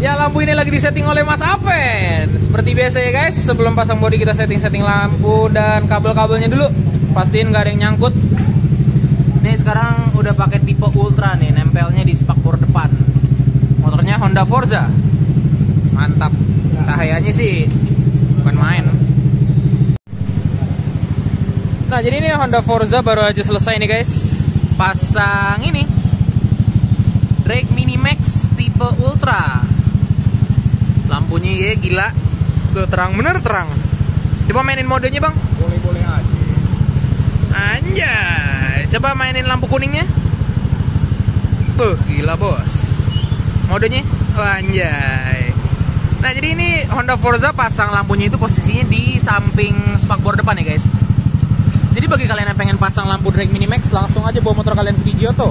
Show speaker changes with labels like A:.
A: Ya lampu ini lagi disetting oleh Mas Apen. Seperti biasa ya guys Sebelum pasang body kita setting-setting lampu Dan kabel-kabelnya dulu. Pastiin nggak ada yang nyangkut. Nih sekarang udah pakai tipe Ultra nih Nempelnya di spakbor depan. Motornya Honda Forza. Mantap. Cahayanya sih Bukan main. Nah jadi ini Honda Forza baru aja selesai nih guys. Pasang ini. Drake Mini Max tipe Ultra lampunya ya gila. Tuh terang bener terang. Coba mainin modenya bang.
B: Boleh boleh aja.
A: Anjay. Coba mainin lampu kuningnya. Tuh gila bos. Modenya? Oh, anjay. Nah jadi ini Honda Forza pasang lampunya itu posisinya di samping spakbor depan ya guys. Jadi bagi kalian yang pengen pasang lampu Drag Mini Max langsung aja bawa motor kalian ke Giotto